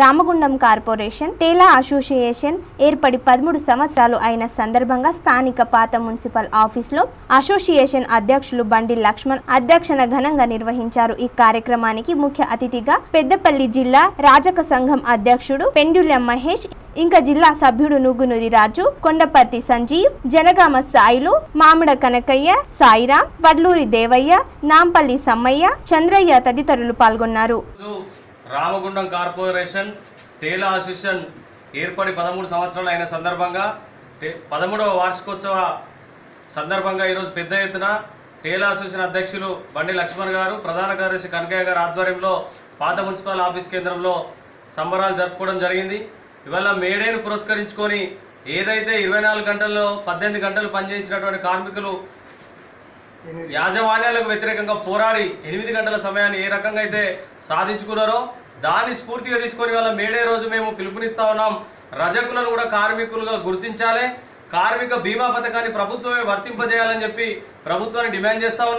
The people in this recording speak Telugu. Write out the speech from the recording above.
రామగుండం కార్పొరేషన్ టేలా అసోసియేషన్ ఏర్పడి పదమూడు సంవత్సరాలు అయిన సందర్భంగా స్థానిక పాత మున్సిపల్ ఆఫీసులో అసోసియేషన్ అధ్యక్షులు బండి లక్ష్మణ్ అధ్యక్షన ఘనంగా నిర్వహించారు. ఈ కార్యక్రమానికి ముఖ్య అతిథిగా పెద్దపల్లి జిల్లా రాజక సంఘం అధ్యక్షుడు పెండుల మహేష్ ఇంకా జిల్లా సభ్యుడు నుగునూరి రాజు కొండపర్తి సంజీవ్ జనగామ సాయిలు మామిడ కనకయ్య సాయిరాం వడ్లూరి దేవయ్య నాంపల్లి సమ్మయ్య చంద్రయ్య తదితరులు పాల్గొన్నారు. రామగుండం కార్పొరేషన్ టేలా అసోసియేషన్ ఏర్పడి పదమూడు సంవత్సరాలు అయిన సందర్భంగా టే- పదమూడవ వార్షికోత్సవ సందర్భంగా ఈరోజు పెద్ద ఎత్తున టేలా అసోసియేషన్ అధ్యక్షులు బండి లక్ష్మణ్ గారు ప్రధాన కార్యదర్శి కనకయ్య గారి ఆధ్వర్యంలో పాత మున్సిపల్ ఆఫీస్ కేంద్రంలో సంబరాలు జరుపుకోవడం జరిగింది. ఇవాళ మేడేను పురస్కరించుకొని ఏదైతే ఇరవై నాలుగు గంటల్లో పద్దెనిమిది గంటలు పనిచేయించినటువంటి కార్మికులు యాజమాన్యాలకు వ్యతిరేకంగా పోరాడి ఎనిమిది గంటల సమయాన్ని ఏ రకంగా అయితే సాధించుకున్నారో దాన్ని స్ఫూర్తిగా తీసుకొని వాళ్ళ మేడే రోజు మేము పిలుపునిస్తా ఉన్నాం. రజకులను కూడా కార్మికులుగా గుర్తించాలి. కార్మిక బీమా పథకాన్ని ప్రభుత్వమే వర్తింపజేయాలని చెప్పి ప్రభుత్వాన్ని డిమాండ్ చేస్తా ఉన్నాం.